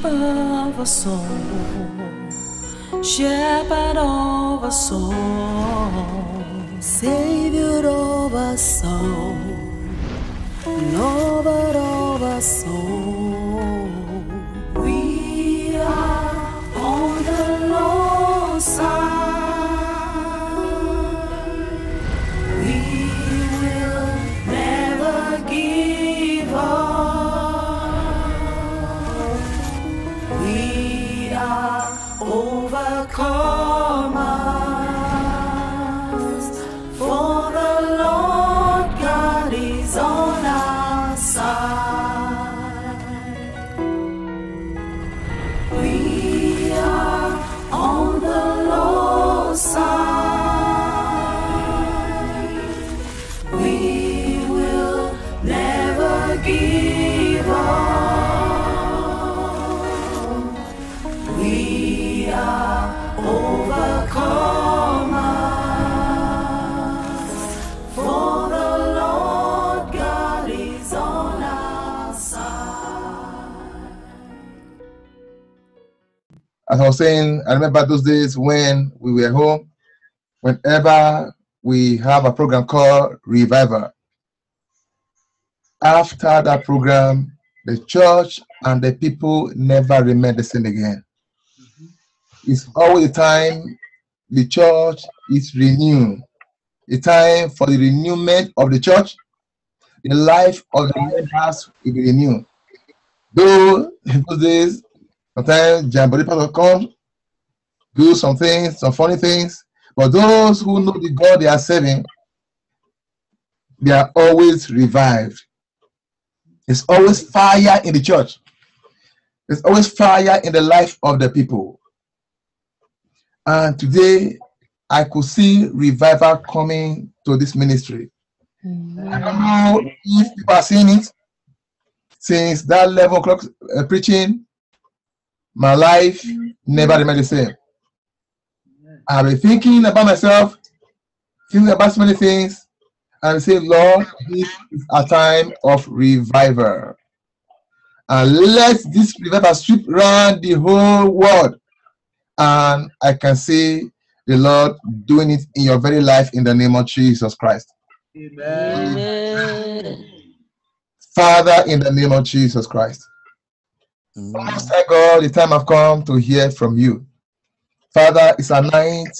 Bishop of our soul, Shepherd of our soul, Savior of our soul, Lover of our soul. As I was saying, I remember those days when we were home, whenever we have a program called Revival. After that program, the church and the people never remain the same again. Mm-hmm. It's always the time the church is renewed, the time for the renewment of the church, the life of the members will be renewed. Though in those days, sometimes Jamboree Pastor comes, do some things, some funny things, but those who know the God they are serving, they are always revived. There's always fire in the church. There's always fire in the life of the people. And today, I could see revival coming to this ministry. I don't know if people are seeing it. Since that 11 o'clock uh, preaching, my life never remained the same. I've been thinking about myself, thinking about so many things, and saying, Lord, this is a time of revival. And let this revival sweep around the whole world. And I can see the Lord doing it in your very life in the name of Jesus Christ. Amen. Father, in the name of Jesus Christ. Most High mm. God, the time I've come to hear from you. Father, it's a night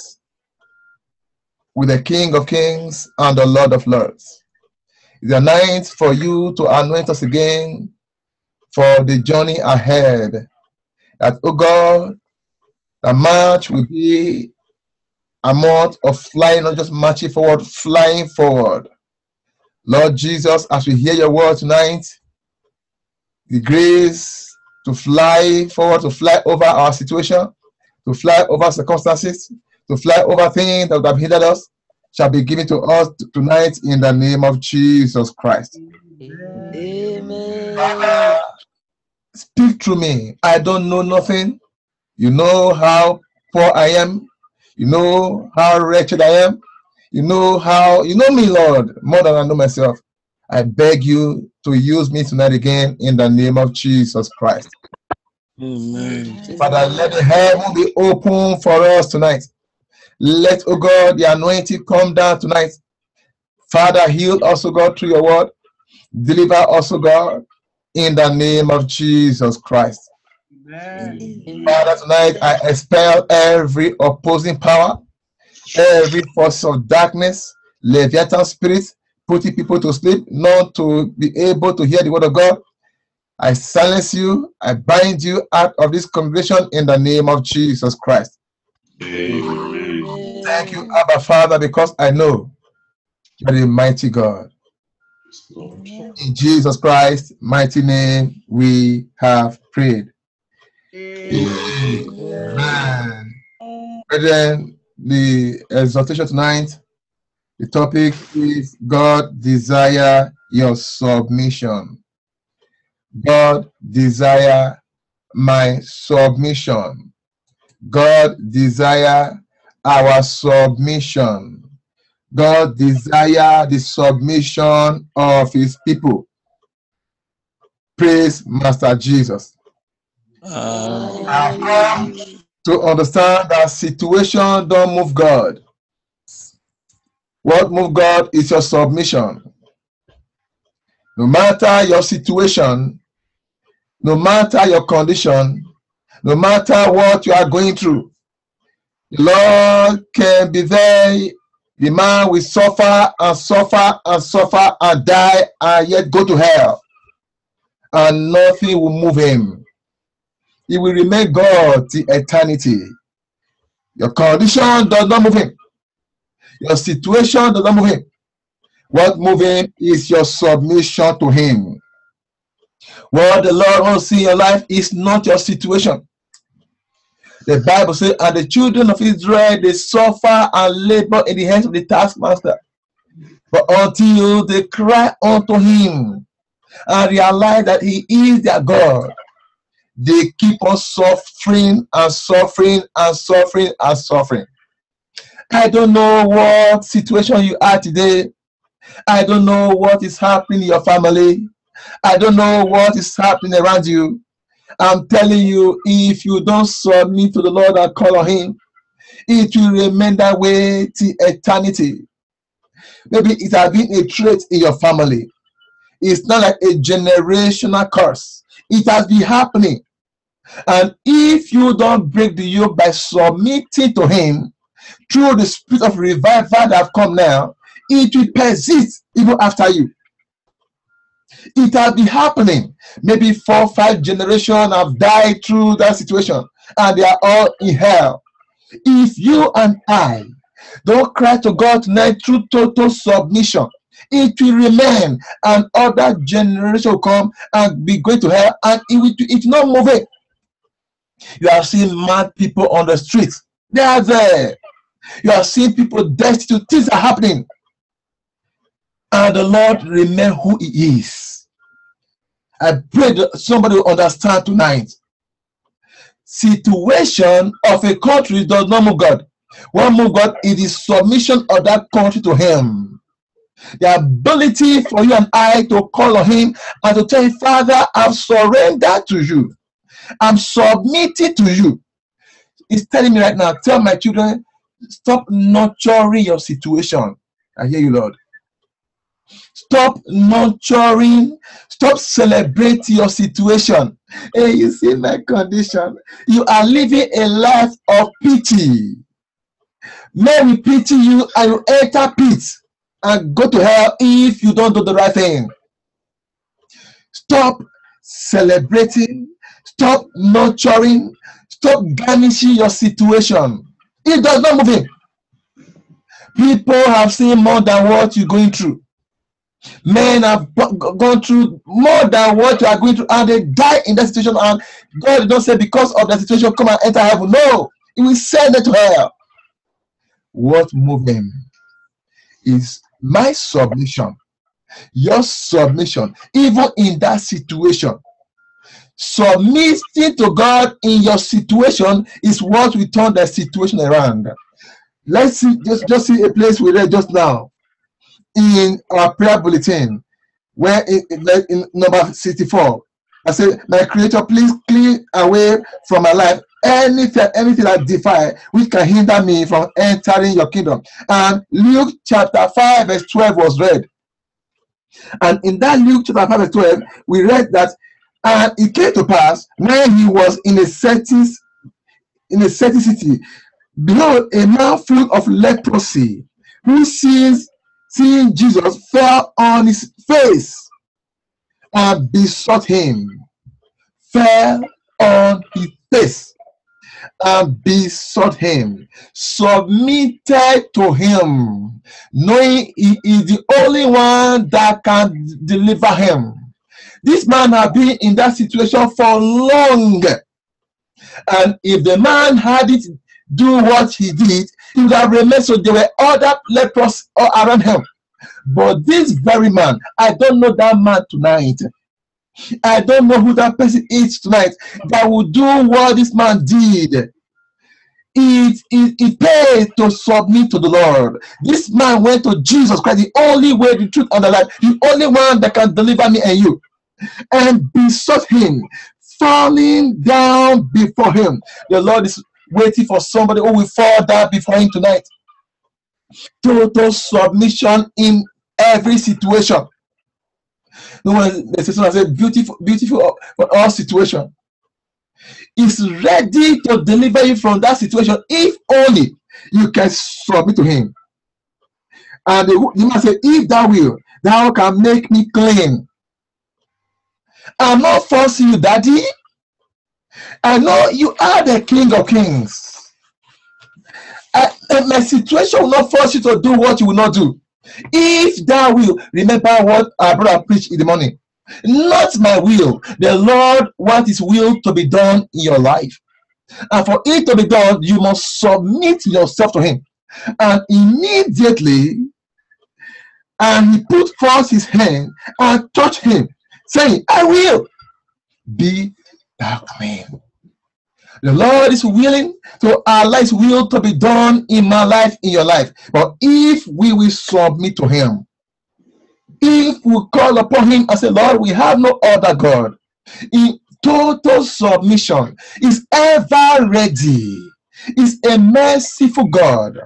with the King of Kings and the Lord of Lords. It's a night for you to anoint us again for the journey ahead. That, oh God, the march will be a month of flying, not just marching forward, flying forward. Lord Jesus, as we hear your word tonight, the grace to fly forward, to fly over our situation, to fly over circumstances, to fly over things that have hindered us, shall be given to us tonight in the name of Jesus Christ. Amen. Speak through me. I don't know nothing. You know how poor I am. You know how wretched I am. You know how, you know me, Lord, more than I know myself. I beg you to use me tonight again in the name of Jesus Christ. Father, let the heaven be open for us tonight. Let, oh God, the anointing come down tonight. Father, heal us, oh God, through your word. Deliver us, oh God, in the name of Jesus Christ. Father, tonight I expel every opposing power, every force of darkness, Leviathan spirit, putting people to sleep, not to be able to hear the word of God. I silence you, I bind you out of this congregation in the name of Jesus Christ. Amen. Thank you, Abba Father, because I know you are the mighty God. In Jesus Christ's mighty name, we have prayed. Amen. Brethren, the exhortation tonight, the topic is God desire your submission. God desire my submission. God desire our submission. God desire the submission of his people. Praise Master Jesus. I've come to understand that situation don't move God. What move God is your submission. No matter your situation, no matter your condition, no matter what you are going through, the Lord can be there. The man will suffer and suffer and suffer and die and yet go to hell. And nothing will move him. He will remain God to eternity. Your condition does not move him. Your situation does not move him. What move him is your submission to him. What the Lord wants in your life is not your situation. The Bible says, and the children of Israel, they suffer and labor in the hands of the taskmaster. But until they cry unto him and realize that he is their God, they keep on suffering and suffering and suffering and suffering. I don't know what situation you are today. I don't know what is happening in your family. I don't know what is happening around you. I'm telling you, if you don't submit to the Lord and call on Him, it will remain that way to eternity. Maybe it has been a trait in your family. It's not like a generational curse. It has been happening. And if you don't break the yoke by submitting to Him through the spirit of revival that have come now, it will persist even after you. It has been happening. Maybe four, five generations have died through that situation, and they are all in hell. If you and I don't cry to God tonight through total submission, it will remain, and other generation will come and be going to hell, and it will it will not move it. You have seen mad people on the streets. They are there. You are seeing people destitute. Things are happening. And the Lord remain who He is. I pray that somebody will understand tonight. Situation of a country does not move God. What move God is the submission of that country to Him. The ability for you and I to call on Him and to tell Him, Father, I've surrendered to you. I'm submitted to you. He's telling me right now, tell my children, stop nurturing your situation. I hear you, Lord. Stop nurturing, stop celebrating your situation. Hey, you see my condition. You are living a life of pity. Will pity you and you enter pit and go to hell if you don't do the right thing. Stop celebrating, stop nurturing, stop garnishing your situation. It does not move in. People have seen more than what you're going through. Men have go- gone through more than what you are going through, and they die in that situation. And God don't say because of that situation, come and enter heaven. No, He will send them to hell. What moved them is my submission, your submission, even in that situation. Submitting to God in your situation is what will turn the situation around. Let's see, just, just see a place we read just now in our prayer bulletin, where in, in, number 64, I said, My creator, please clear away from my life anything, anything that defy which can hinder me from entering your kingdom. And Luke chapter 5, verse 12 was read. And in that Luke chapter 5, verse 12, we read that and it came to pass when he was in a certain in a certain city, behold, a man full of leprosy, who sees seeing Jesus fell on his face and besought him, fell on his face and besought him, submitted to him, knowing he is the only one that can deliver him. This man had been in that situation for long. And if the man had it do what he did, he would have remained. So there were other lepers all around him. But this very man, I don't know that man tonight. I don't know who that person is tonight that will do what this man did. It, it, it pays to submit to the Lord. This man went to Jesus Christ, the only way, the truth, and the life, the only one that can deliver me and you, and besought him, falling down before him. The Lord is waiting for somebody who will fall down before him tonight. Total submission in every situation. No one the sister said beautiful, beautiful uh, for all situation. Is ready to deliver you from that situation if only you can submit to him. And the man said, If thou will, thou can make me clean. I'm not forcing you, daddy. I know you are the king of kings. I, my situation will not force you to do what you will not do. If thou will, remember what our brother preached in the morning. Not my will. The Lord wants his will to be done in your life. And for it to be done, you must submit yourself to him. And immediately, and he put forth his hand and touched him, saying, I will be thou clean. The Lord is willing to allow His will to be done in my life, in your life. But if we will submit to Him, if we call upon Him and say, Lord, we have no other God, in total submission, is ever ready, is a merciful God,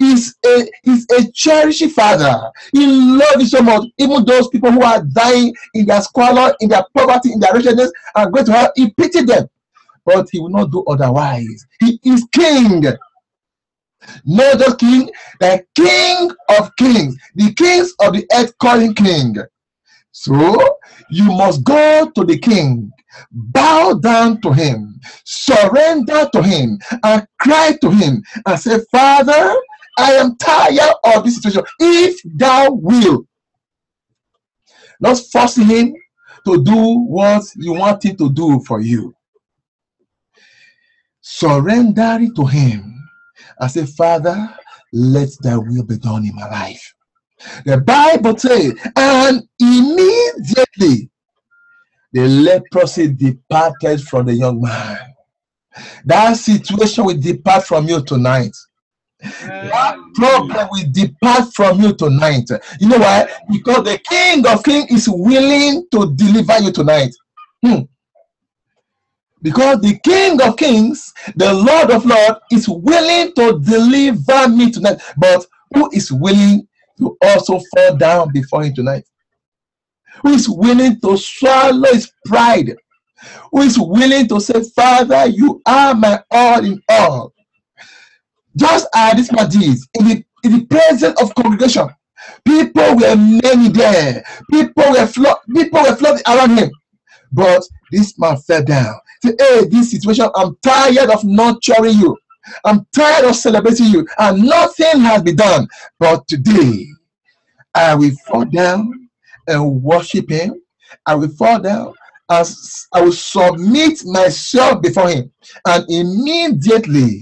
is a he's a cherishing Father. He loves you so much. Even those people who are dying in their squalor, in their poverty, in their wretchedness, are going to hell. He pity them but he will not do otherwise. He is king. Not just king, the king of kings, the kings of the earth calling king. So you must go to the king, bow down to him, surrender to him, and cry to him and say, Father, I am tired of this situation. If thou will, not forcing him to do what you want him to do for you surrender it to him I say, Father, let thy will be done in my life. The Bible says, and immediately the leprosy departed from the young man. That situation will depart from you tonight. That problem will depart from you tonight. You know why? Because the King of Kings is willing to deliver you tonight. Hmm. Because the King of Kings, the Lord of Lords, is willing to deliver me tonight. But who is willing to also fall down before him tonight? Who is willing to swallow his pride? Who is willing to say, Father, you are my all in all? Just as this man did in the, in the presence of congregation, people were many there. People were flood, people were flooding around him. But this man fell down. Hey, this situation, I'm tired of nurturing you. I'm tired of celebrating you. And nothing has been done. But today, I will fall down and worship him. I will fall down as I will submit myself before him. And immediately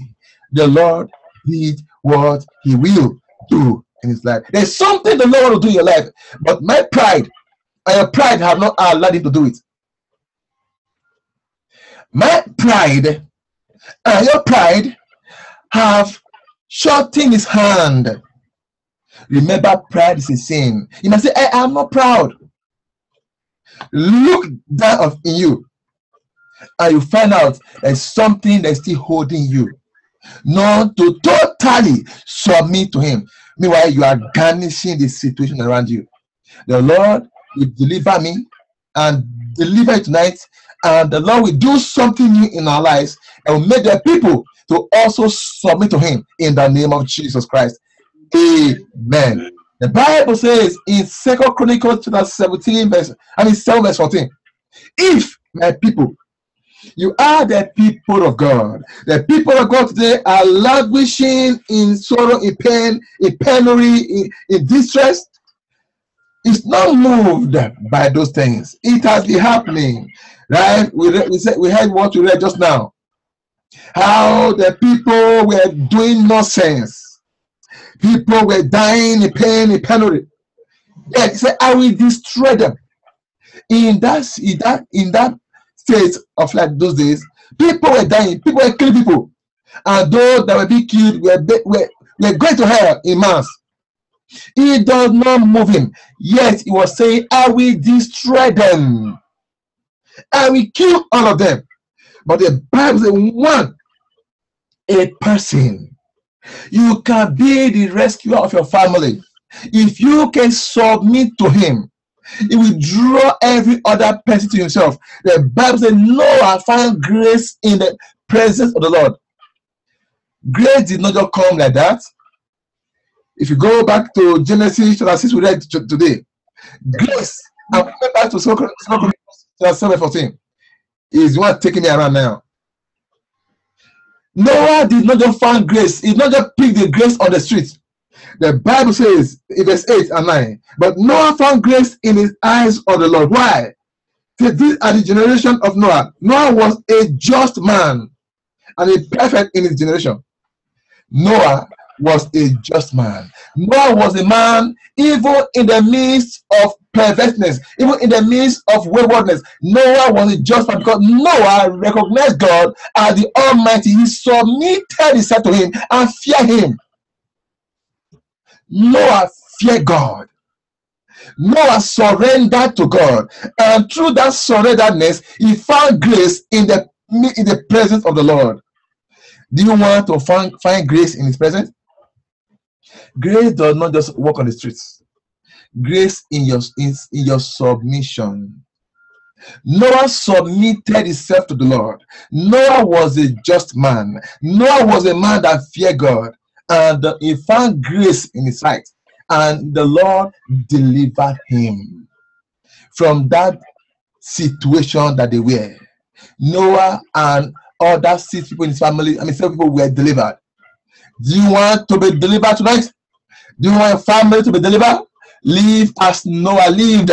the Lord did what he will do in his life. There's something the Lord will do in your life, but my pride and your pride have not allowed him to do it. My pride and your pride have shortened his hand. Remember, pride is a sin. You must say, I am not proud. Look down in you, and you find out there's something that's still holding you. Not to totally submit to him. Meanwhile, you are garnishing the situation around you. The Lord will deliver me and deliver tonight and the Lord will do something new in our lives and will make the people to also submit to Him in the name of Jesus Christ. Amen. The Bible says in Second Chronicles chapter 17, verse I mean 7 verse 14. If my people, you are the people of God. The people of God today are languishing in sorrow, in pain, in penury, in, in distress. It's not moved by those things. It has been happening. Right? We, we, said, we heard what we read just now. How the people were doing nonsense. People were dying in pain, in penury. Yeah, he said, I will destroy them. In that, in that, in that state of like those days, people were dying, people were killing people. And those that were being killed were, were, were going to hell in mass. He does not move him. Yet he was saying, I will destroy them. I will kill all of them. But the Bible says, one, a person. You can be the rescuer of your family. If you can submit to him, he will draw every other person to himself. The Bible says, Noah found grace in the presence of the Lord. Grace did not just come like that. If you go back to Genesis chapter 6, we read today, grace, I'm going back to 2 Corinthians chapter 7 14, is one taking me around now. Noah did not just find grace, he did not just pick the grace on the street. The Bible says in verse 8 and 9, but Noah found grace in his eyes of the Lord. Why? These are the generation of Noah. Noah was a just man and a perfect in his generation. Noah was a just man. Noah was a man, even in the midst of perverseness, even in the midst of waywardness. Noah was a just man because Noah recognized God as the Almighty. He submitted himself to Him and feared Him. Noah feared God. Noah surrendered to God, and through that surrenderedness, he found grace in the in the presence of the Lord. Do you want to find, find grace in His presence? Grace does not just walk on the streets. Grace in your in, in your submission. Noah submitted himself to the Lord. Noah was a just man. Noah was a man that feared God, and he found grace in his sight, and the Lord delivered him from that situation that they were. Noah and other six people in his family, I mean, seven people were delivered. Do you want to be delivered tonight? Do you want your family to be delivered? Live as Noah lived.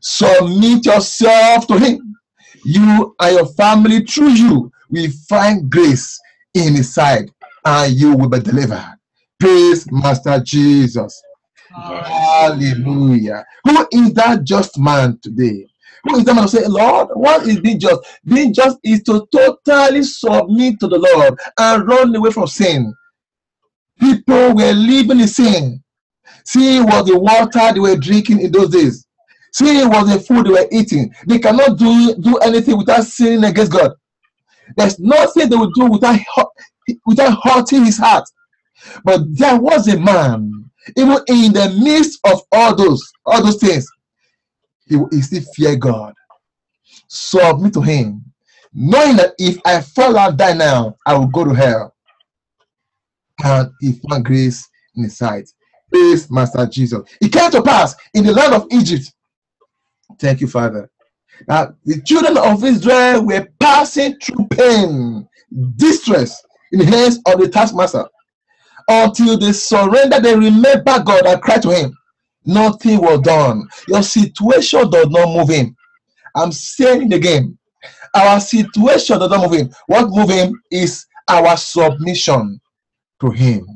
Submit yourself to him. You and your family, through you, will find grace in his side and you will be delivered. Praise Master Jesus. Hallelujah. Who is that just man today? Who is that man to say, Lord, what is being just? Being just is to totally submit to the Lord and run away from sin. People were living in sin. Sin was the water they were drinking in those days. Sin was the food they were eating. They cannot do, do anything without sinning against God. There's nothing they will do without, without hurting his heart. But there was a man, even in the midst of all those, all those things, he, he still feared God. Submit to him, knowing that if I fall and die now, I will go to hell. And he found grace in his sight. Praise Master Jesus. It came to pass in the land of Egypt. Thank you, Father. Now, the children of Israel were passing through pain, distress in the hands of the taskmaster until they surrender, they remember God and cry to Him. Nothing was done. Your situation does not move Him. I'm saying again. Our situation does not move Him. What moves Him is our submission to Him.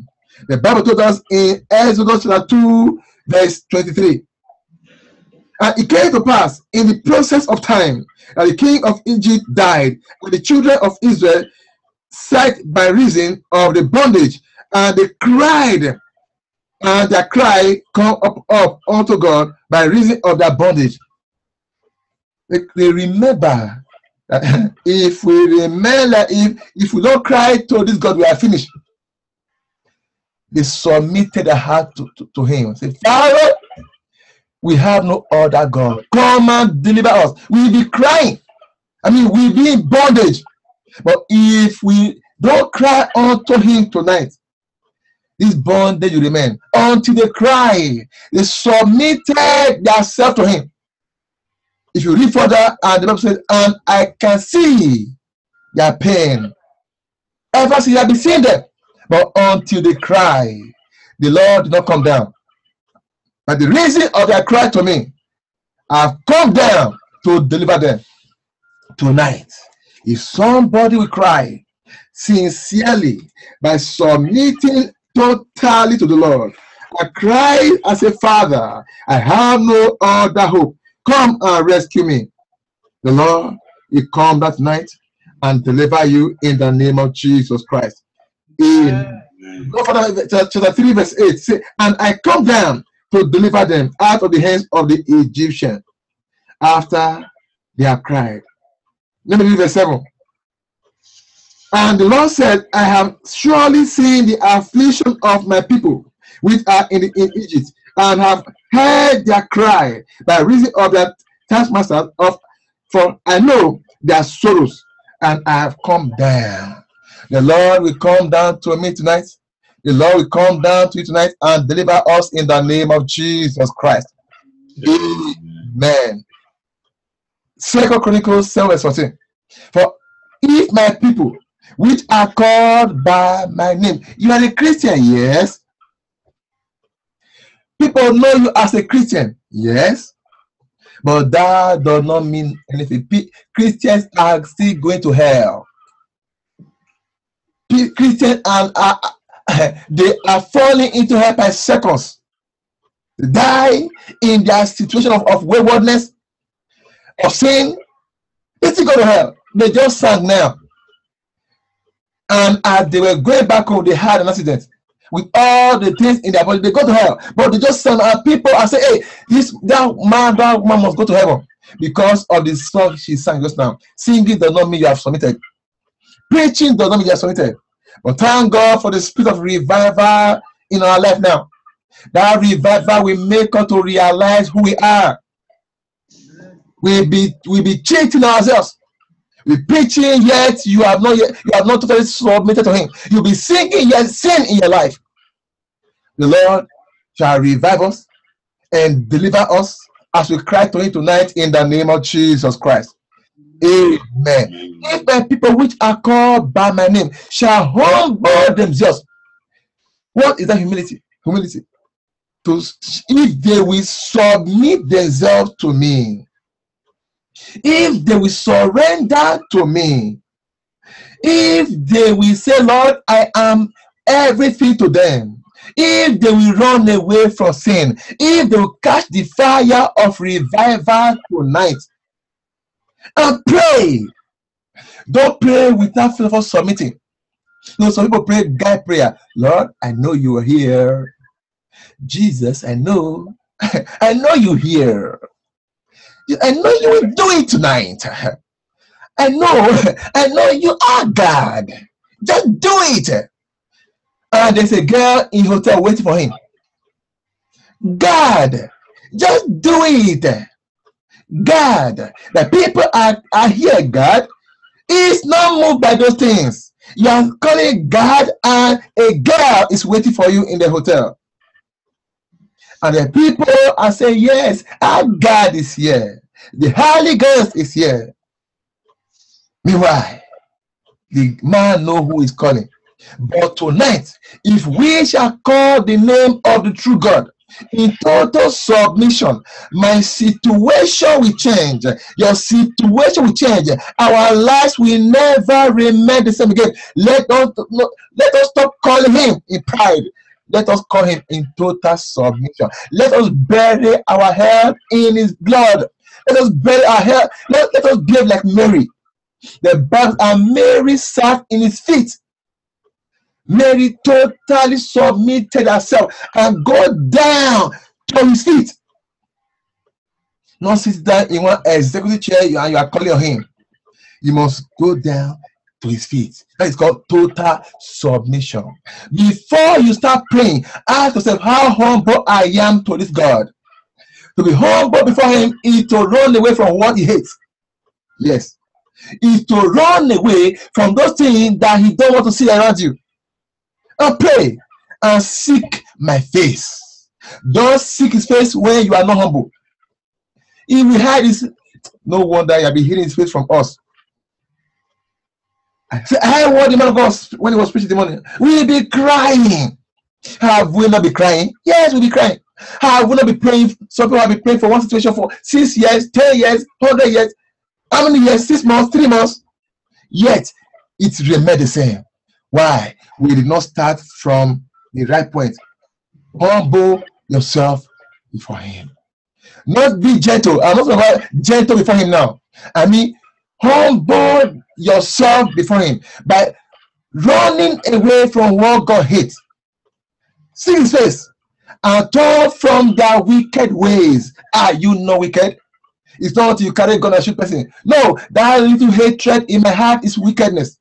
The Bible told us in Exodus chapter 2, verse 23. And it came to pass in the process of time that the king of Egypt died, and the children of Israel sighed by reason of the bondage, and they cried, and their cry come up, up unto God by reason of their bondage. They, they remember that if we remember, if if we don't cry to this God, we are finished. They submitted their heart to, to, to him. Say, Father, we have no other God. Come and deliver us. We'll be crying. I mean, we'll be in bondage. But if we don't cry unto him tonight, this bondage will remain until they cry. They submitted themselves to him. If you read further, and the Bible says, and I can see their pain. Ever since I have been seeing them, but until they cry, the Lord did not come down. But the reason of their cry to me, I've come down to deliver them tonight. If somebody will cry sincerely by submitting totally to the Lord, I cry as a father, I have no other hope. Come and rescue me. The Lord will come that night and deliver you in the name of Jesus Christ. In Go further, uh, chapter 3, verse 8. Say, and I come down to deliver them out of the hands of the Egyptian. After they have cried. Let me read verse 7. And the Lord said, I have surely seen the affliction of my people which are in, in Egypt, and have heard their cry by reason of their taskmasters of for I know their sorrows, and I have come down. The Lord will come down to me tonight. The Lord will come down to you tonight and deliver us in the name of Jesus Christ. Amen. Second Chronicles 7 verse 14. For if my people, which are called by my name, you are a Christian, yes. People know you as a Christian, yes. But that does not mean anything. Christians are still going to hell. Christians are, are they are falling into hell by seconds. Die in their situation of, of waywardness, of sin. They still go to hell. They just sang now. And as they were going back home, they had an accident with all the things in their body. They go to hell. But they just sang and people and say, hey, this that man, that woman must go to heaven because of the song she sang just now. Singing does not mean you have submitted. Preaching does not mean you have submitted. But thank God for the spirit of revival in our life now. That revival will make us to realize who we are. We be we be cheating ourselves. We preaching yet you have not yet you have not totally submitted to Him. You'll be singing yet sin in your life. The Lord shall revive us and deliver us as we cry to Him tonight in the name of Jesus Christ. Amen. If my people which are called by my name shall humble themselves, what is that humility? Humility. To if they will submit themselves to me, if they will surrender to me, if they will say, Lord, I am everything to them, if they will run away from sin, if they will catch the fire of revival tonight, and pray. Don't pray without fear of submitting. You know, some people pray guy prayer. Lord, I know you are here. Jesus, I know. I know you here. I know you will do it tonight. I know. I know you are God. Just do it. And there's a girl in hotel waiting for him. God, just do it. God. The people are, are here, God. He's not moved by those things. You are calling God, and a girl is waiting for you in the hotel. And the people are saying, Yes, our God is here. The Holy Ghost is here. Meanwhile, the man know who is calling. But tonight, if we shall call the name of the true God, in total submission, my situation will change. Your situation will change. Our lives will never remain the same again. Let us let us stop calling him in pride. Let us call him in total submission. Let us bury our head in his blood. Let us bury our head. Let, let us behave like Mary. The Bible and Mary sat in his feet. Mary totally submitted herself and go down to his feet. Not sit down in one executive chair and you are calling on him. You must go down to his feet. That is called total submission. Before you start praying, ask yourself how humble I am to this God. To be humble before him is to run away from what he hates. Yes. Is to run away from those things that he don't want to see around you and pray and seek my face. Don't seek his face when you are not humble. If we hide his, no wonder you'll be hearing his face from us. Say, I heard the man of God when he was preaching the morning. We'll be crying. Have we not be crying? Yes, we'll be crying. Have we not be praying? Some people have been praying for one situation for six years, ten years, hundred years. How many years? Six months, three months. Yet it remained the same. Why? We did not start from the right point. Humble yourself before Him. Not be gentle. I'm not talking about gentle before Him now. I mean, humble yourself before Him by running away from what God hates. See His face and turn from their wicked ways. Are you not wicked? It's not you carry gun and shoot person. No, that little hatred in my heart is wickedness.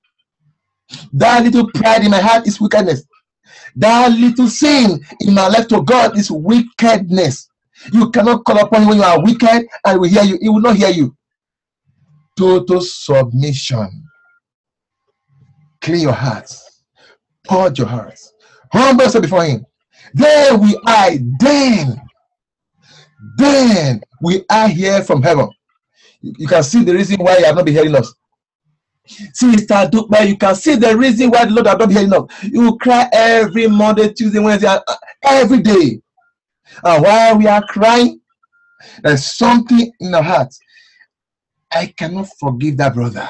That little pride in my heart is wickedness. That little sin in my life to God is wickedness. You cannot call upon him when you are wicked and will hear you. He will not hear you. Total submission. Clean your hearts. Purge your hearts. Humble yourself before him. Then we are then. Then we are hear from heaven. You can see the reason why you have not been hearing us. Sister Dukba, you can see the reason why the Lord have not been hearing us. You cry every Monday, Tuesday, Wednesday, uh, every day. And while we are crying, there's something in our hearts. I cannot forgive that brother.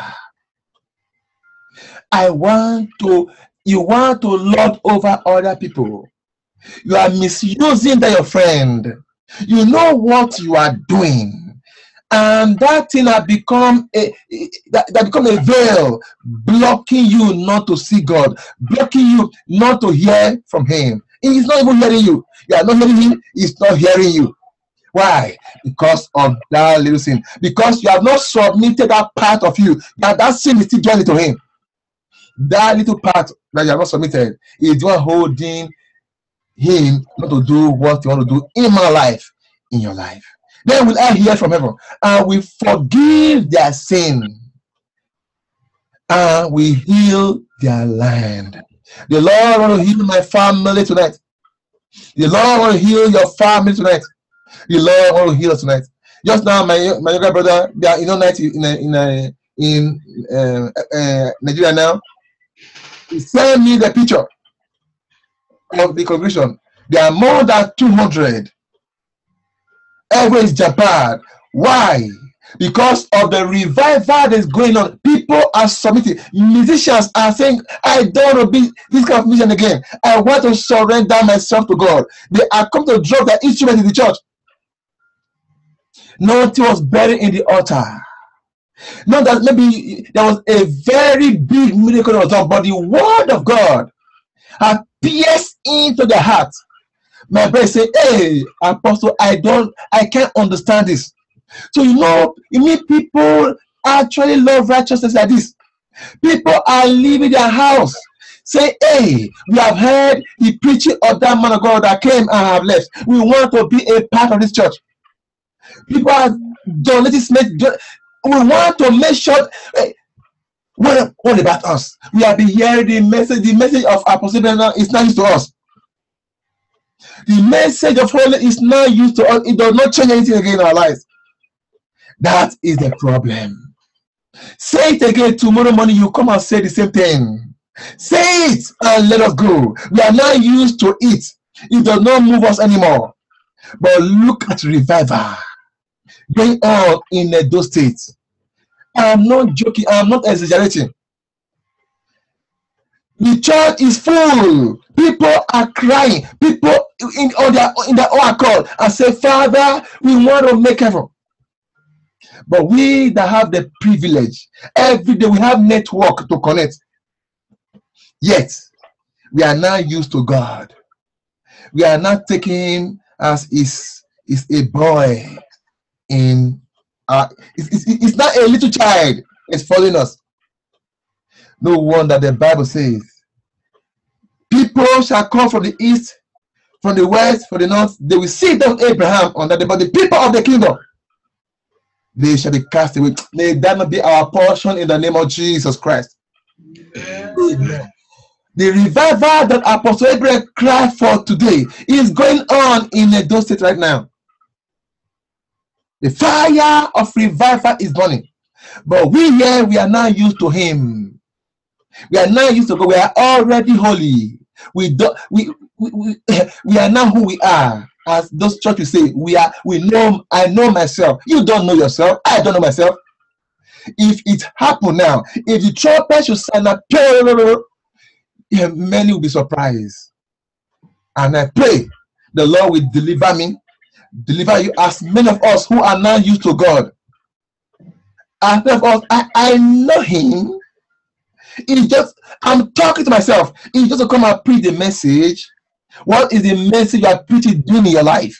I want to, you want to lord over other people. You are misusing that your friend. You know what you are doing. And that thing has become a that, that become a veil blocking you not to see God, blocking you not to hear from Him. He's not even hearing you. You are not hearing Him, He's not hearing you. Why? Because of that little sin. Because you have not submitted that part of you. That, that sin is still joining to Him. That little part that you have not submitted is one holding him not to do what you want to do in my life, in your life. Then will I hear from heaven and we forgive their sin and we heal their land. The Lord want to heal my family tonight. The Lord want to heal your family tonight. The Lord heal us tonight. Just now, my my younger brother, they are in all night in a, in a, in uh, uh, Nigeria now. He sent me the picture of the congregation. There are more than 200. Everywhere is Japan. Why? Because of the revival that is going on. People are submitting. Musicians are saying, I don't want to be this kind of musician again. I want to surrender myself to God. They are come to drop their instrument in the church. Nothing was buried in the altar. Not that maybe there was a very big miracle that was done, but the word of God had pierced into the heart. My brother say, Hey, apostle, I don't I can't understand this. So you know, you mean people actually love righteousness like this. People are leaving their house. Say, hey, we have heard the preaching of that man of God that came and have left. We want to be a part of this church. People are donating. We want to make sure. eh, what, what about us? We have been hearing the message. The message of Apostle Bernard is not used to us. The message of holy is not used to us. It does not change anything again in our lives. That is the problem. Say it again tomorrow morning. You come and say the same thing. Say it and let us go. We are not used to it. It does not move us anymore. But look at revival going on in those states. I'm not joking. I'm not exaggerating. The church is full. People are crying. People in on their in their accord and say, Father, we want to make heaven. But we that have the privilege, every day we have network to connect. Yet we are now used to God. We are not taking as is is a boy in uh it's, it's, it's not a little child, it's following us. No wonder the Bible says, People shall come from the east, from the west, from the north. They will see them Abraham on that day, but the people of the kingdom they shall be cast away. May that not be our portion in the name of Jesus Christ. Amen. The revival that Apostle Abraham cried for today is going on in Edo State right now. The fire of revival is burning. But we here, we are not used to him. We are not used to God. We are already holy. We do we we, we, we are not who we are. As those churches say, we are we know I know myself. You don't know yourself. I don't know myself. If it happen now, if the trumpet should sound up, many will be surprised. And I pray the Lord will deliver me, deliver you as many of us who are not used to God. As many of us, I, I know him. It's just I'm talking to myself. It's just to come and preach the message. What is the message you are preaching doing in your life?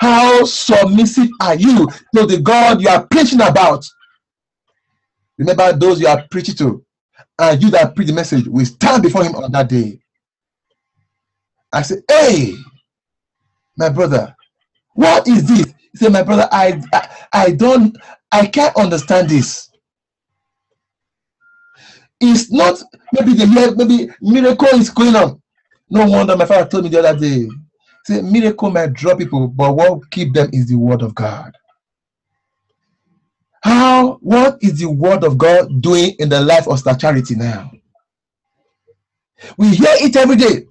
How submissive are you to the God you are preaching about? Remember those you are preaching to, and you that preach the message will stand before him on that day. I say, Hey, my brother, what is this? He said, My brother, I, I, I don't, I can't understand this. It's not maybe the maybe miracle is going on. No wonder my father told me the other day. Say miracle might draw people, but what keep them is the word of God. How what is the word of God doing in the life of Star Charity now? We hear it every day.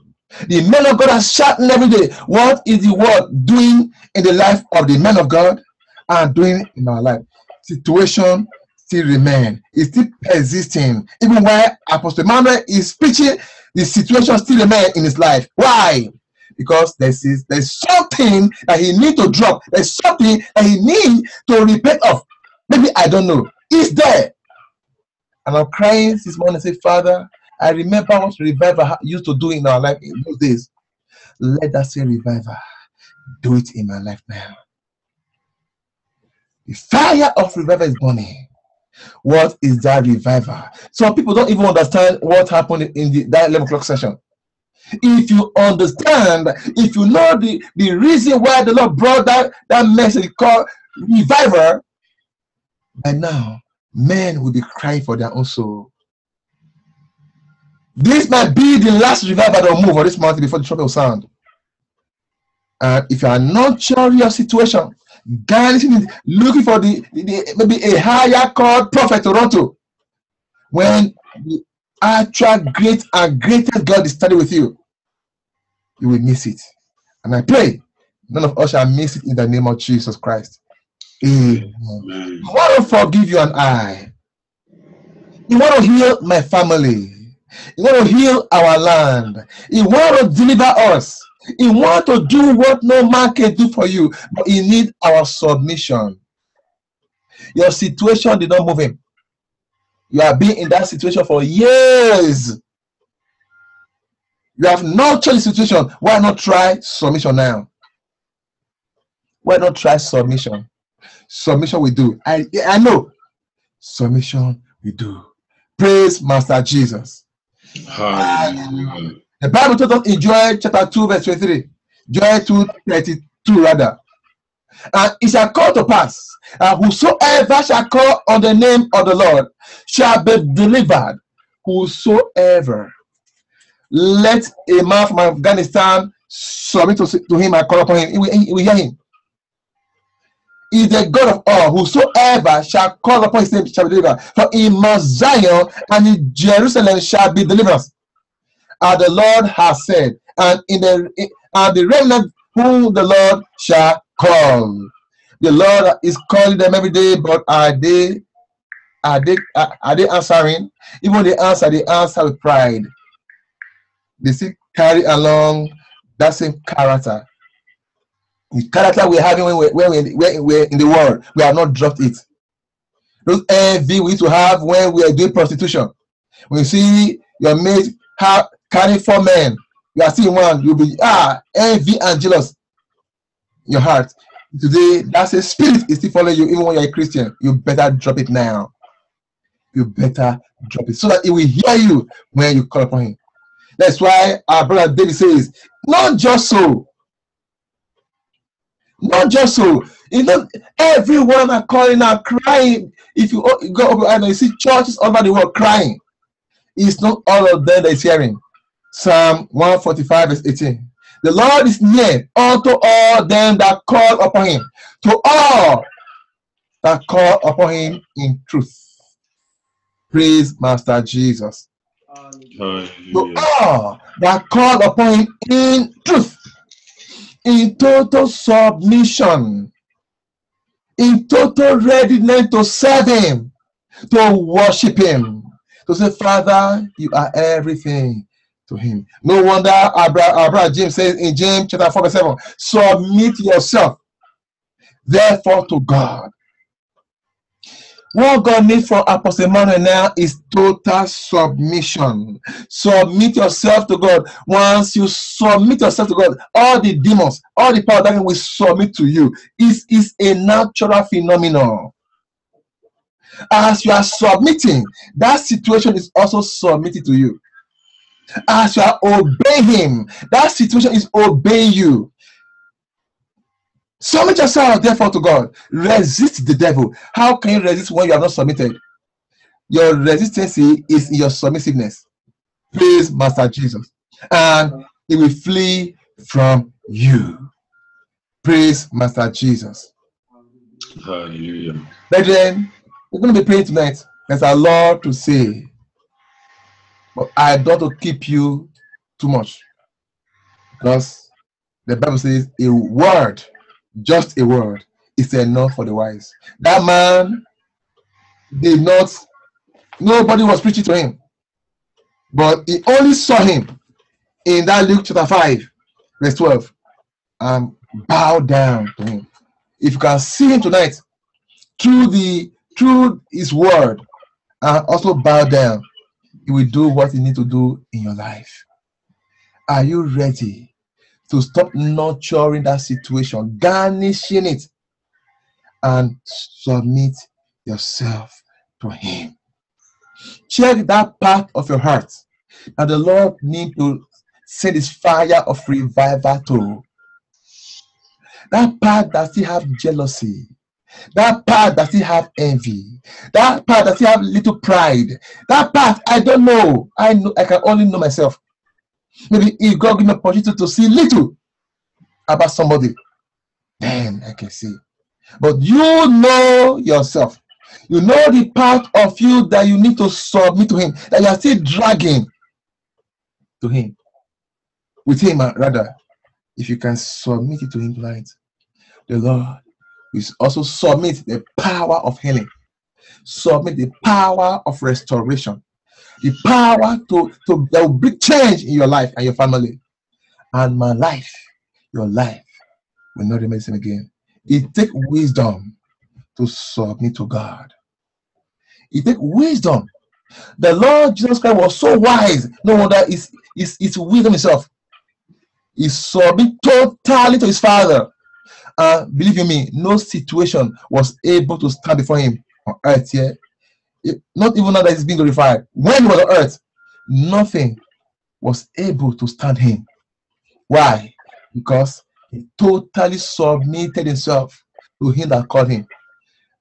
The men of God are shouting every day. What is the word doing in the life of the men of God and doing in our life? Situation still remain. It's still persisting. Even while Apostle Emmanuel is preaching, the situation still remain in his life. Why? Because there's there's something that he need to drop. There's something that he need to repent of. Maybe I don't know. It's there. And I'm crying this morning and say, Father, I remember what revival used to do in our life in those days. Let that same revival do it in my life now. The fire of revival is burning. What is that revival? Some people don't even understand what happened in the, that 11 o'clock session. If you understand, if you know the, the reason why the Lord brought that, that message called revival, by now, men will be crying for their own soul. This might be the last revival that will move on this mountain before the trumpet will sound. And if you are not sure of your situation, garnishing looking for the, the, the, maybe a higher called prophet to run to, when the actual great and greatest God is standing with you, you will miss it. And I pray none of us shall miss it in the name of Jesus Christ. Amen. Amen. I want to forgive you and I. You want to heal my family. You want to heal our land. He want to deliver us. He want to do what no man can do for you, but he need our submission. Your situation did not move him. You have been in that situation for years. You have not changed the situation. Why not try submission now? Why not try submission? Submission we do. I I know. Submission we do. Praise Master Jesus. The Bible tells us in Joel chapter 2, verse 23. Joel 2, 32 rather. And it shall come to pass, and whosoever shall call on the name of the Lord shall be delivered. Whosoever. Let a man from Afghanistan submit to, to him and call upon him. Will hear him. Is the God of all. Whosoever shall call upon his name shall be delivered. For in Mount Zion and in Jerusalem shall be deliverance. As the Lord has said, and in the and the remnant whom the Lord shall call. The Lord is calling them every day, but are they are they are, they answering? Even the answer, they answer with pride. They still carry along that same character. The character we're having when we're, when we're, we're in the world, we have not dropped it. Those envy we used to have when we are doing prostitution. When you see your mate have carry four men, you are seeing one, you'll be ah envy and jealous in your heart. Today, that's a spirit is still following you, even when you're a Christian. You better drop it now. You better drop it so that it will hear you when you call upon him. That's why our brother David says, not just so. Not just so. You know, everyone are calling out, crying. If you go over and you see churches all over the world crying, it's not all of them that is hearing. Psalm 145, verse 18. The Lord is near unto all them that call upon him, to all that call upon him in truth. Praise Master Jesus. To all that call upon him in truth, in total submission, in total readiness to serve him, to worship him, to say, Father, you are everything to him. No wonder our bro- brother James says in James chapter 4, verse 7, submit yourself, therefore, to God. What God needs for Apostle Emmanuel now is total submission. Submit yourself to God. Once you submit yourself to God, all the demons, all the power that will submit to you. Is a natural phenomenon. As you are submitting, that situation is also submitted to you. As you are obeying Him, that situation is obeying you. Submit yourself, therefore, to God. Resist the devil. How can you resist when you are not submitted? Your resistance is in your submissiveness. Praise Master Jesus. And he will flee from you. Praise Master Jesus. Hallelujah. Brethren, we're going to be praying tonight. There's a lot to say. But I don't want to keep you too much. Because the Bible says a word, just a word, is enough for the wise. That man did not, nobody was preaching to him. But he only saw him in that Luke chapter 5, verse 12, and bowed down to him. If you can see him tonight through the through his word and also bow down, he will do what he need to do in your life. Are you ready to stop nurturing that situation, garnishing it, and submit yourself to him? Check that part of your heart that the Lord need to send his fire of revival to. That part that still have jealousy, that part that still have envy, that part that still have little pride, that part I don't know. I know I can only know myself. Maybe if God give me opportunity to see little about somebody, then I can see. But you know yourself. You know the part of you that you need to submit to Him, that you are still dragging to Him. With Him, uh, rather, if you can submit it to Him tonight, the Lord will also submit the power of healing, submit the power of restoration, the power to, to there will be change in your life and your family. And my life, your life will not remain the same again. It takes wisdom to submit to God. It takes wisdom. The Lord Jesus Christ was so wise. No wonder it's, it's, it's wisdom itself. He submit totally to his Father. Uh, believe you me, no situation was able to stand before him on earth here. It- not even now that he's being glorified. When he was on earth, nothing was able to stand him. Why? Because he totally submitted himself to him that called him.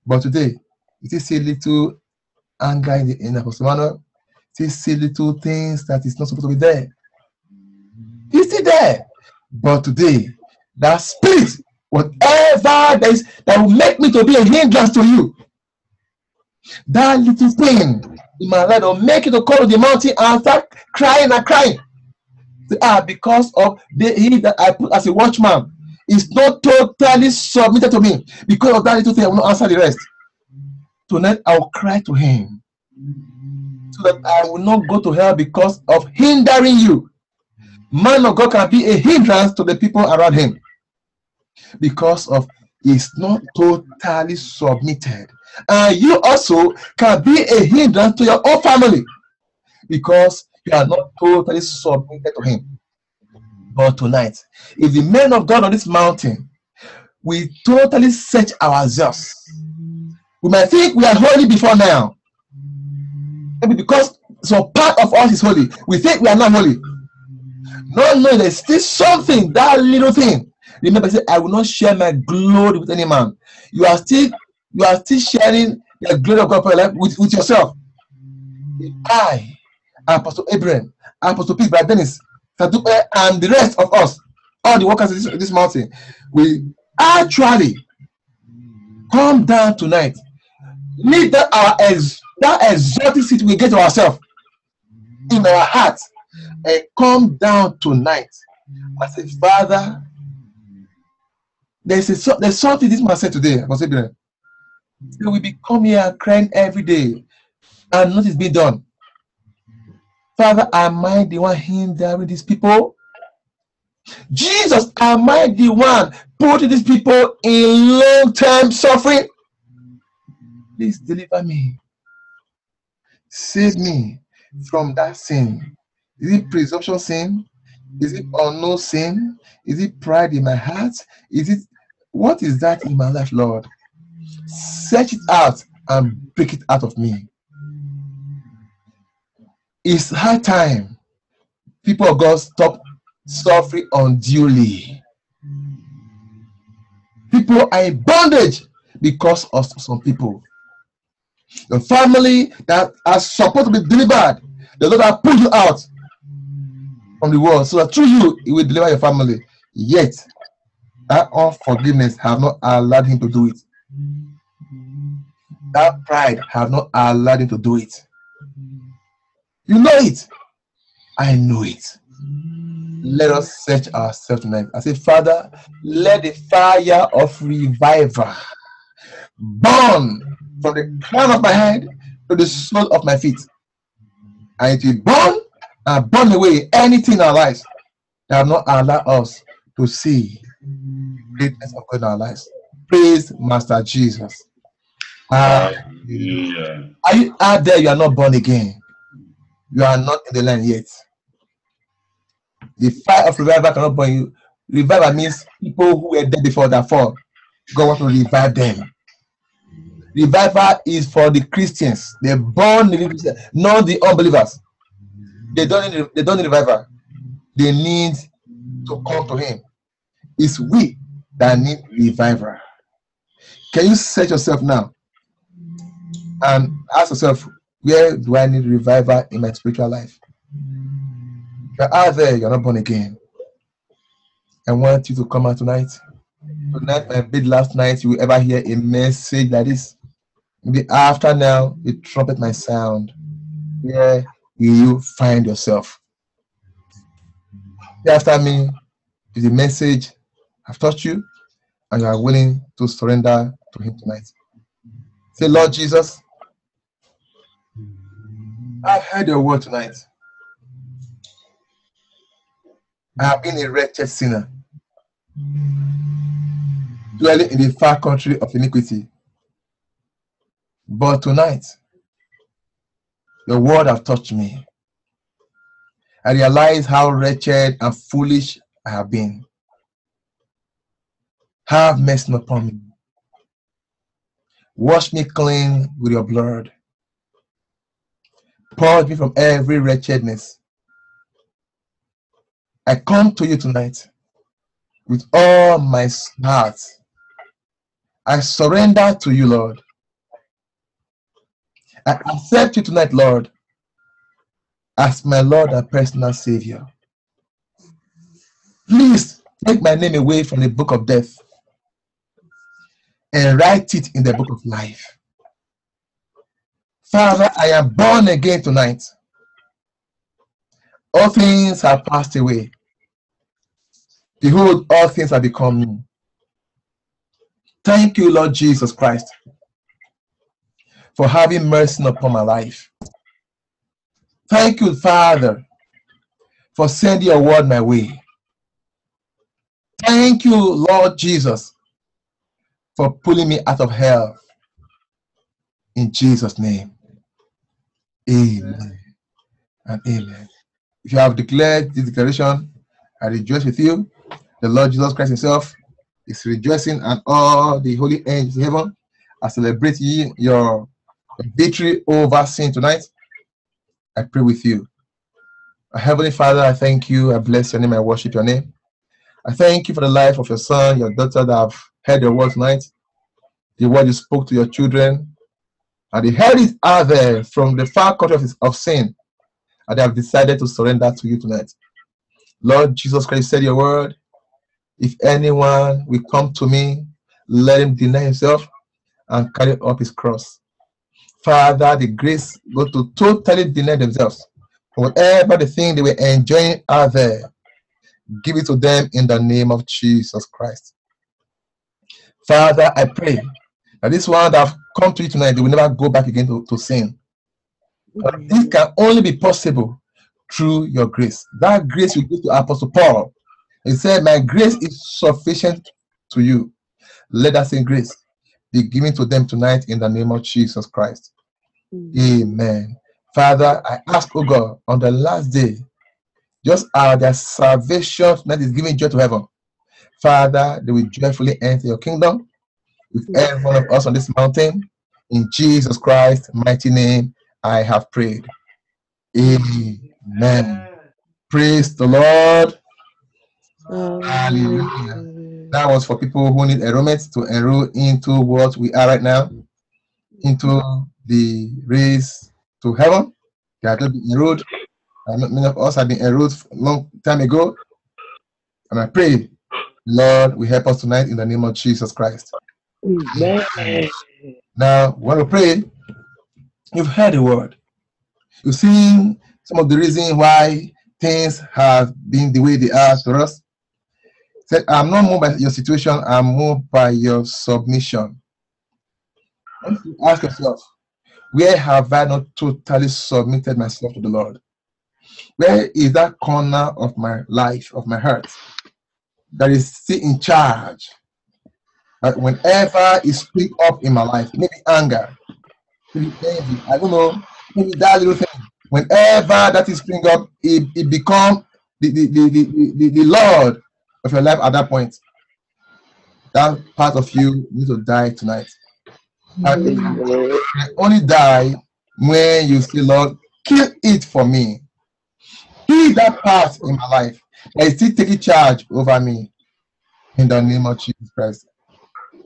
But today, you still see little anger in, the, in Apostle Manuel. You still see little things that is not supposed to be there. He's still there. But today, that spirit, whatever that is that will make me to be a hindrance to you, that little thing in my life will make you to to the mountain and start crying and crying. Ah, because of the he that I put as a watchman is not totally submitted to me. Because of that little thing, I will not answer the rest. Tonight I will cry to him so that I will not go to hell because of hindering you. Man of God can be a hindrance to the people around him because of he's not totally submitted. You also can be a hindrance to your own family because you are not totally submitted to him. But tonight, if the men of God on this mountain, we totally search ourselves. We might think we are holy before now. Maybe because so part of us is holy, we think we are not holy. No, no, there's still something, that little thing. Remember, I said, I will not share my glory with any man. You are still, you are still sharing the glory of God for your life with, with yourself. I, Apostle Abraham, Apostle Peter, Brother Dennis, Sadupe, eh, and the rest of us, all the workers of this, this mountain, we actually come down tonight. Need that our ex, that exotic seat we get to ourselves in our hearts and come down tonight. I say, Father, there's a there's something this man said today. So we become here crying every day, and nothing is being done. Father, am I the one hindering these people? Jesus, am I the one putting these people in long-term suffering? please deliver me. Save me from that sin. Is it presumption sin? Is it unknown sin? Is it pride in my heart? Is it what is that in my life, Lord? Search it out and break it out of me. It's high time people of God stop suffering unduly. People are in bondage because of some people. The family that are supposed to be delivered, the Lord has pulled you out from the world so that through you, He will deliver your family. Yet, that unforgiveness have not allowed Him to do it. That pride have not allowed Him to do it. You know it. I know it. Let us search ourselves tonight. I say, Father, let the fire of revival burn from the crown of my head to the sole of my feet. And it will burn and burn away anything in our lives that not allowed us to see greatness of God in our lives. Praise Master Jesus. Hallelujah. are you out there? You are not born again. You are not in the land yet. The fire of revival cannot burn you. Revival means people who were dead before that fall. God wants to revive them. Revival is for the Christians, the born believers, not the unbelievers. They don't need, they don't need revival. They need to come to Him. It's we that need revival. Can you set yourself now and ask yourself, where do I need revival in my spiritual life? You're out there, you're not born again. I want you to come out tonight. Tonight, my bid last night, you will ever hear a message like this. Maybe after now, the trumpet might sound. Where will you find yourself? After me, is the message I've taught you, and you are willing to surrender to Him tonight. Say, Lord Jesus, I've heard your word tonight. I have been a wretched sinner, dwelling in the far country of iniquity. But tonight, your word have touched me. I realize how wretched and foolish I have been. Have mercy upon me. Wash me clean with your blood. Purge me from every wretchedness. I come to you tonight with all my heart. I surrender to you, Lord. I accept you tonight, Lord, as my Lord and personal Savior. Please take my name away from the book of death and write it in the book of life. Father, I am born again tonight. All things have passed away. Behold, all things have become new. Thank you, Lord Jesus Christ, for having mercy upon my life. Thank you, Father, for sending your word my way. Thank you, Lord Jesus, for pulling me out of hell. In Jesus' name. Amen and amen. If you have declared this declaration, I rejoice with you. The Lord Jesus Christ Himself is rejoicing, and all the holy angels in heaven are celebrating your victory over sin tonight. I pray with you. Heavenly Father, I thank you. I bless your name. I worship your name. I thank you for the life of your son, your daughter that have heard your word tonight. The word you spoke to your children, and they heard it out there from the far country of, of sin, and they have decided to surrender to you tonight. Lord Jesus Christ said your word. If anyone will come to me, let him deny himself and carry up his cross. Father, the grace go to totally deny themselves. Whatever the thing they were enjoying out there, give it to them in the name of Jesus Christ. Father, I pray that this one that come to you tonight, they will never go back again to, to sin. This can only be possible through your grace. That grace you give to Apostle Paul. He said, My grace is sufficient to you. Let us in grace. be given to them tonight in the name of Jesus Christ. Mm. Amen. Father, I ask, oh God, on the last day, just as their salvation that is giving joy to heaven, Father, they will joyfully enter your kingdom with every one of us on this mountain. In Jesus Christ's mighty name, I have prayed. Amen. Praise the Lord. Hallelujah. That was for people who need enrollment to enroll into what we are right now, into the race to heaven. They have just enrolled. Many of us have been enrolled long time ago. And I pray, Lord, we help us tonight in the name of Jesus Christ. Amen. Now, when we pray, you've heard the word. You've seen some of the reasons why things have been the way they are to us. Say, I'm not moved by your situation, I'm moved by your submission. Ask yourself, where have I not totally submitted myself to the Lord? Where is that corner of my life, of my heart, that is still in charge? That whenever it speak up in my life, maybe anger, maybe envy, I don't know, maybe that little thing. Whenever that is spring up, it, it become the, the, the, the, the, the Lord of your life at that point. That part of you need to die tonight. And only die when you say, Lord, kill it for me. Kill that part in my life is still taking charge over me. In the name of Jesus Christ.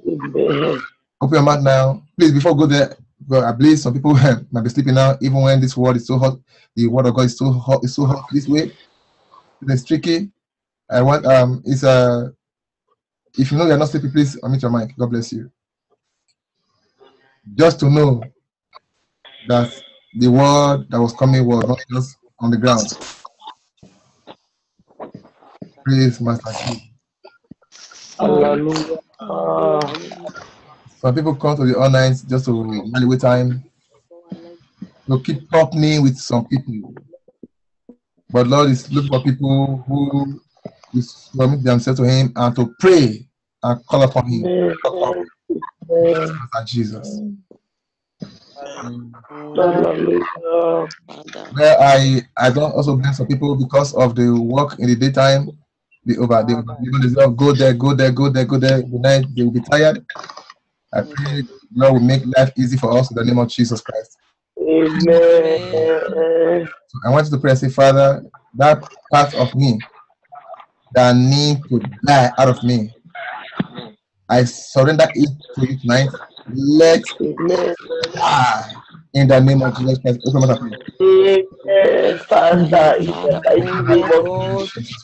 Open your mouth now. Please, before go there, God, I believe some people might be sleeping now, even when this word is so hot. The word of God is so hot, it's so hot this way. It's tricky. I want um it's a if you know you're not sleeping, please unmute your mic. God bless you. Just to know that the word that was coming was not just on the ground. Praise Master King. Hallelujah. Ah, Some people come to the online just to evaluate time. To keep company with some people. But Lord is looking for people who submit themselves to Him and to pray and call upon Him. Amen. Jesus. Where I I don't also blame some people because of the work in the daytime. They over they over they say, "Oh, go there, go there, go there, go there. The night they will be tired. I pray Lord will make life easy for us in the name of Jesus Christ. Amen. So I want you to pray and say, Father, that part of me that need to die out of me, I surrender it to you tonight. Let Amen. die in the name of Jesus Christ. Open your mouth. Amen. Father, in the Father, mighty name of Lord, Jesus